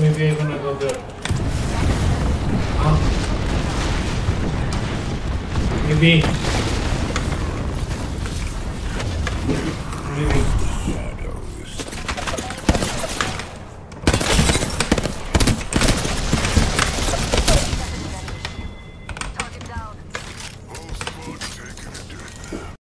Maybe I'm gonna go there. Huh? Maybe.